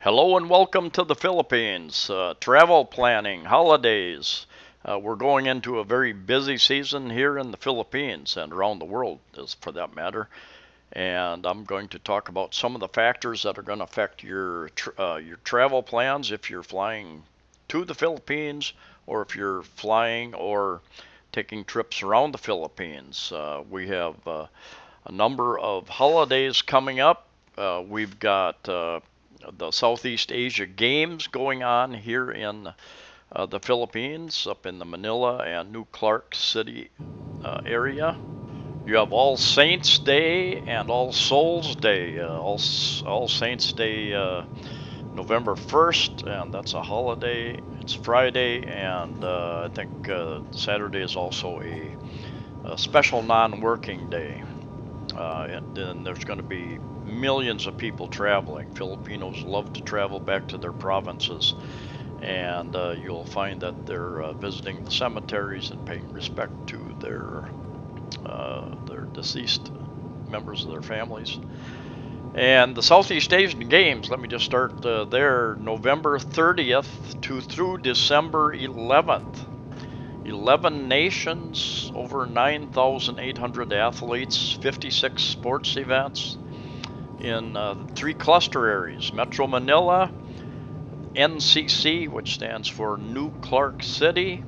Hello and welcome to the Philippines. Uh, travel planning, holidays. Uh, we're going into a very busy season here in the Philippines and around the world, for that matter. And I'm going to talk about some of the factors that are going to affect your tr uh, your travel plans if you're flying to the Philippines or if you're flying or taking trips around the Philippines. Uh, we have uh, a number of holidays coming up. Uh, we've got the Southeast Asia Games going on here in uh, the Philippines, up in the Manila and New Clark City uh, area. You have All Saints Day and All Souls Day. Uh, All, All Saints Day, uh, November 1st, and that's a holiday. It's Friday, and uh, I think uh, Saturday is also a, a special non working day. and then there's going to be millions of people traveling. Filipinos love to travel back to their provinces, and uh, you'll find that they're uh, visiting the cemeteries and paying respect to their uh, their deceased members of their families. And the Southeast Asian Games, let me just start uh, there, November 30th to through December 11th. 11 nations, over 9,800 athletes, 56 sports events, in uh, three cluster areas Metro Manila, NCC, which stands for New Clark City,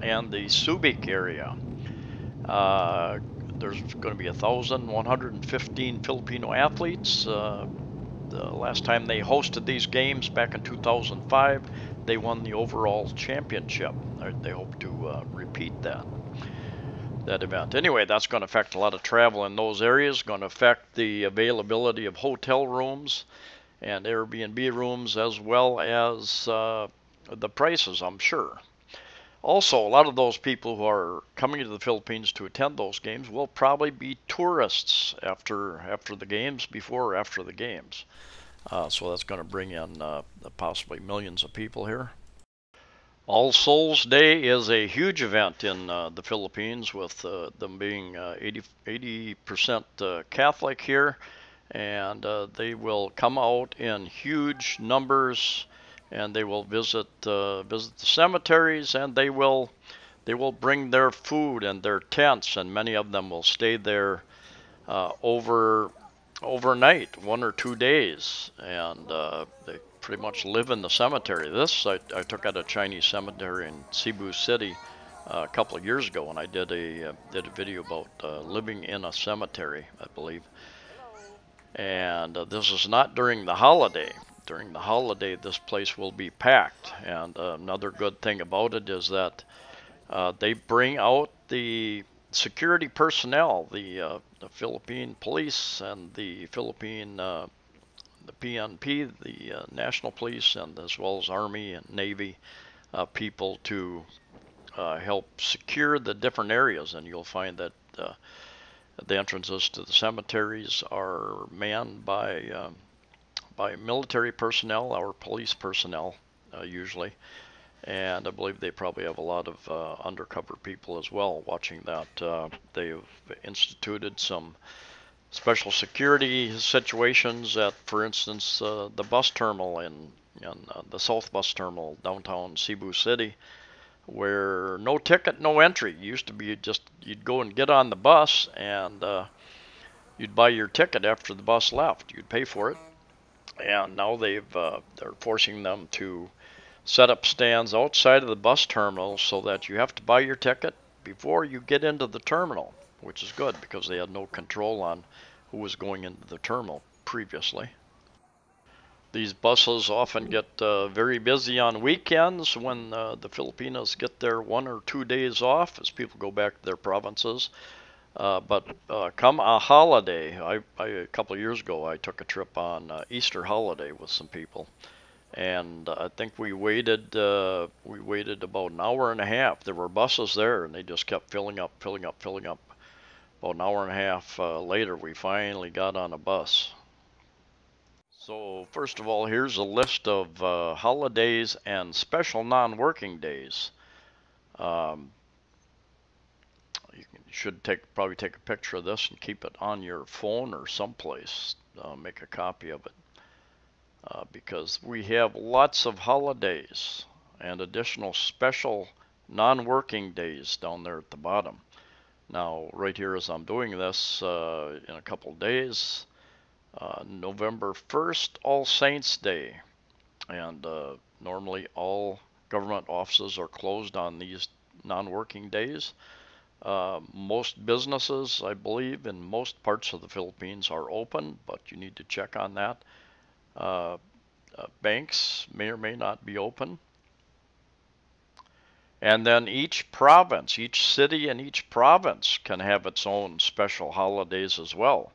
and the Subic area. Uh, there's going to be 1,115 Filipino athletes. Uh, the last time they hosted these games back in 2005, they won the overall championship. They hope to uh, repeat that that event. Anyway, that's going to affect a lot of travel in those areas, going to affect the availability of hotel rooms and Airbnb rooms as well as uh, the prices, I'm sure. Also, a lot of those people who are coming to the Philippines to attend those games will probably be tourists after after the games, before or after the games. Uh, so that's going to bring in uh, possibly millions of people here. All Souls Day is a huge event in uh, the Philippines, with uh, them being uh, 80 percent uh, Catholic here, and uh, they will come out in huge numbers, and they will visit uh, visit the cemeteries, and they will they will bring their food and their tents, and many of them will stay there over overnight, one or two days, and they pretty much live in the cemetery. This I, I took at a Chinese cemetery in Cebu City uh, a couple of years ago, and I did a uh, did a video about uh, living in a cemetery, I believe. And uh, this is not during the holiday. During the holiday, this place will be packed. And uh, another good thing about it is that uh, they bring out the security personnel, the, the Philippine police and the Philippine the PNP, the uh, National Police, and as well as Army and Navy uh, people to uh, help secure the different areas. And you'll find that uh, the entrances to the cemeteries are manned by um, by military personnel or police personnel uh, usually. And I believe they probably have a lot of undercover people as well watching that. they've instituted some special security situations at, for instance, uh, the bus terminal in, in uh, the South Bus Terminal downtown Cebu City, where no ticket, no entry. It used to be just you'd go and get on the bus and uh, you'd buy your ticket after the bus left. You'd pay for it, and now they've uh, they're forcing them to set up stands outside of the bus terminal so that you have to buy your ticket before you get into the terminal which is good because they had no control on who was going into the terminal previously. These buses often get uh, very busy on weekends when uh, the Filipinos get their one or two days off as people go back to their provinces. Uh, but uh, come a holiday, I, I, a couple of years ago, I took a trip on uh, Easter holiday with some people, and I think we waited uh, we waited about an hour and a half. There were buses there, and they just kept filling up, filling up, filling up about an hour and a half uh, later, we finally got on a bus. So first of all, here's a list of uh, holidays and special non-working days. Um, you should take probably take a picture of this and keep it on your phone or someplace. Uh, make a copy of it uh, because we have lots of holidays and additional special non-working days down there at the bottom. Now, right here as I'm doing this uh, in a couple days, uh, November 1st, All Saints Day. And uh, normally all government offices are closed on these non-working days. Uh, most businesses, I believe, in most parts of the Philippines are open, but you need to check on that. Uh, uh, banks may or may not be open. And then each province, each city and each province can have its own special holidays as well.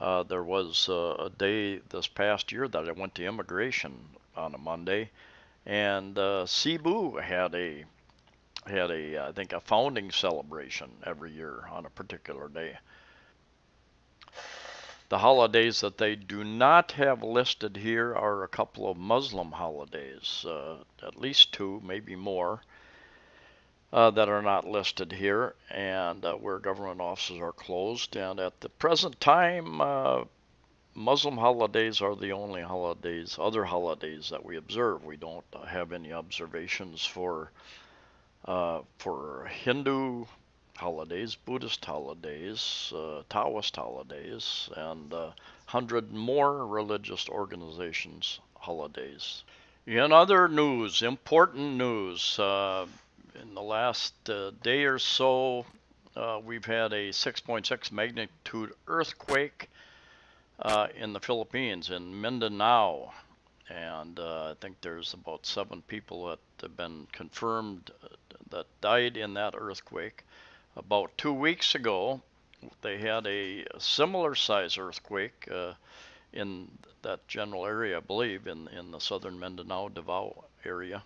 Uh, there was uh, a day this past year that I went to immigration on a Monday, and uh, Cebu had a had a I think a founding celebration every year on a particular day. The holidays that they do not have listed here are a couple of Muslim holidays, uh, at least two, maybe more uh, that are not listed here and uh, where government offices are closed. And at the present time, uh, Muslim holidays are the only holidays, other holidays that we observe. We don't have any observations for uh, for Hindu holidays, Buddhist holidays, uh, Taoist holidays, and uh, hundred more religious organizations holidays. In other news, important news, uh, in the last uh, day or so, uh, we've had a 6.6 magnitude earthquake uh, in the Philippines, in Mindanao. And uh, I think there's about seven people that have been confirmed uh, that died in that earthquake. About two weeks ago, they had a similar size earthquake uh, in that general area, I believe, in, in the southern Mindanao, Davao area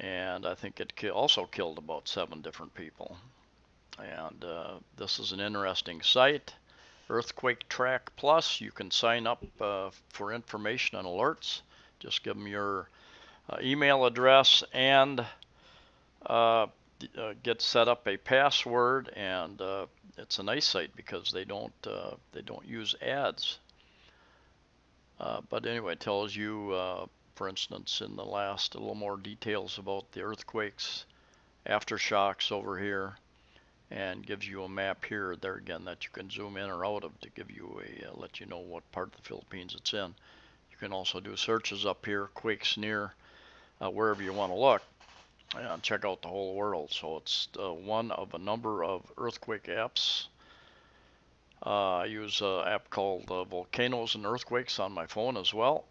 and I think it also killed about seven different people. And uh, this is an interesting site, Earthquake Track Plus. You can sign up uh, for information and alerts. Just give them your uh, email address and uh, uh, get set up a password. And uh, it's a nice site because they don't they don't use ads. but anyway, it tells you for instance, in the last, a little more details about the earthquakes, aftershocks over here, and gives you a map here there again that you can zoom in or out of to give you a, uh, let you know what part of the Philippines it's in. You can also do searches up here, quakes near, uh, wherever you want to look, and check out the whole world. So it's uh, one of a number of earthquake apps. Uh, I use an app called uh, Volcanoes and Earthquakes on my phone as well.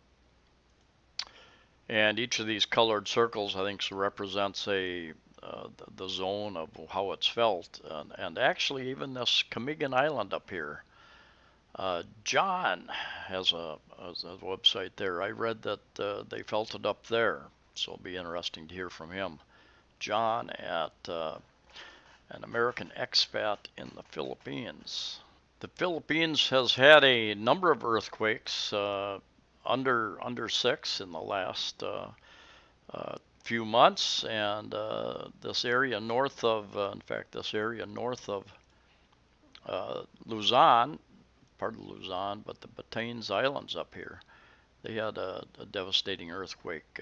And each of these colored circles, I think, represents a uh, the zone of how it's felt. And, and actually, even this Camiguin Island up here, uh, John has a, a, website there. I read that uh, they felt it up there, so it'll be interesting to hear from him. John at uh, an American expat in the Philippines. The Philippines has had a number of earthquakes. Under under six in the last uh, uh, few months, and uh, this area north of, in fact, this area north of Luzon, part of Luzon, but the Batanes Islands up here, they had a, a devastating earthquake.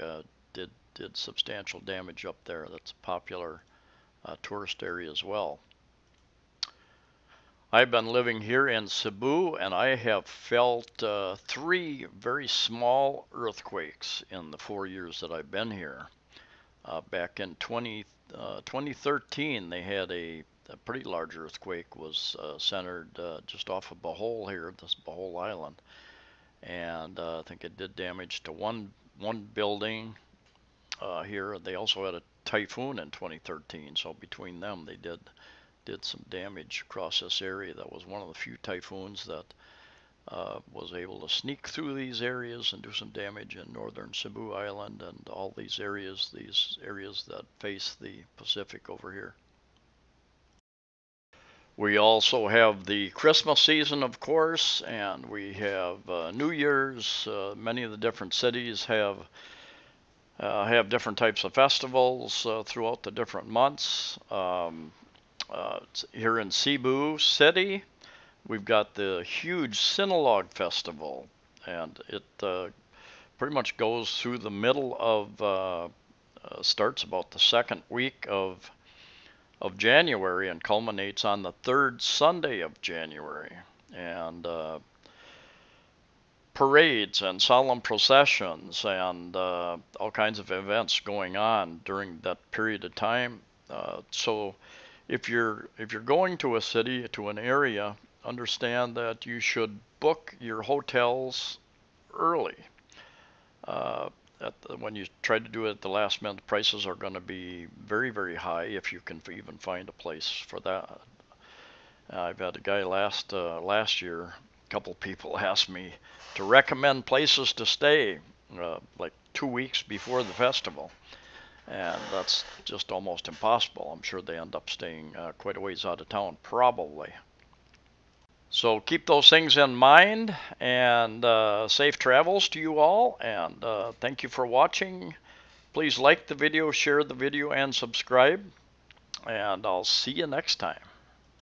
did did substantial damage up there. That's a popular tourist area as well. I've been living here in Cebu and I have felt uh, three very small earthquakes in the four years that I've been here. Uh, back in 20, uh, 2013, they had a, a, pretty large earthquake was uh, centered uh, just off of Bohol here, this Bohol Island. And uh, I think it did damage to one, one building here. They also had a typhoon in 2013, so between them they did did some damage across this area. That was one of the few typhoons that uh, was able to sneak through these areas and do some damage in northern Cebu Island and all these areas, these areas that face the Pacific over here. We also have the Christmas season, of course, and we have uh, New Year's. Uh, many of the different cities have uh, have different types of festivals uh, throughout the different months. Um, uh, here in Cebu City, we've got the huge Sinulog Festival, and it uh, pretty much goes through the middle of, uh, uh, starts about the second week of of January and culminates on the third Sunday of January. And uh, parades and solemn processions and uh, all kinds of events going on during that period of time. So if you're if you're going to a city to an area, understand that you should book your hotels early. Uh, the, when you try to do it at the last minute, prices are going to be very very high if you can even find a place for that. I've had a guy last uh, last year. A couple people asked me to recommend places to stay, uh, like two weeks before the festival and that's just almost impossible. I'm sure they end up staying uh, quite a ways out of town, probably. So keep those things in mind, and uh, safe travels to you all, and uh, thank you for watching. Please like the video, share the video, and subscribe, and I'll see you next time.